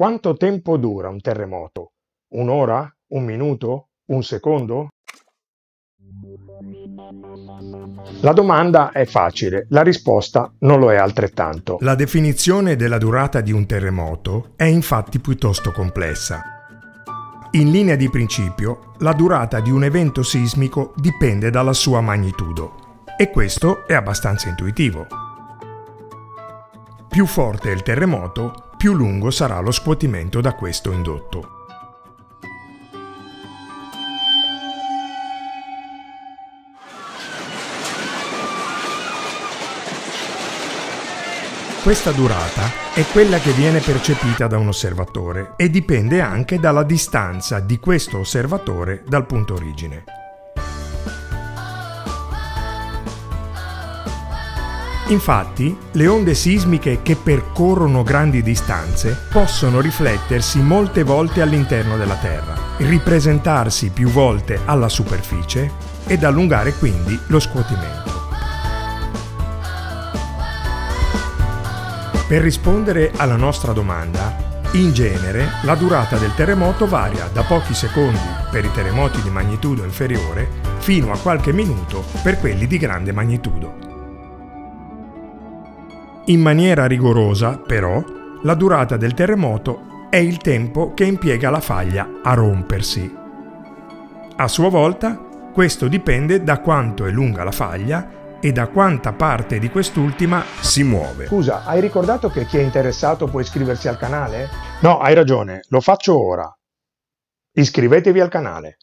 Quanto tempo dura un terremoto? Un'ora? Un minuto? Un secondo? La domanda è facile, la risposta non lo è altrettanto. La definizione della durata di un terremoto è infatti piuttosto complessa. In linea di principio, la durata di un evento sismico dipende dalla sua magnitudo e questo è abbastanza intuitivo. Più forte è il terremoto, più lungo sarà lo scuotimento da questo indotto. Questa durata è quella che viene percepita da un osservatore e dipende anche dalla distanza di questo osservatore dal punto origine. Infatti, le onde sismiche che percorrono grandi distanze possono riflettersi molte volte all'interno della Terra, ripresentarsi più volte alla superficie ed allungare quindi lo scuotimento. Per rispondere alla nostra domanda, in genere la durata del terremoto varia da pochi secondi per i terremoti di magnitudo inferiore fino a qualche minuto per quelli di grande magnitudo. In maniera rigorosa, però, la durata del terremoto è il tempo che impiega la faglia a rompersi. A sua volta, questo dipende da quanto è lunga la faglia e da quanta parte di quest'ultima si muove. Scusa, hai ricordato che chi è interessato può iscriversi al canale? No, hai ragione, lo faccio ora. Iscrivetevi al canale.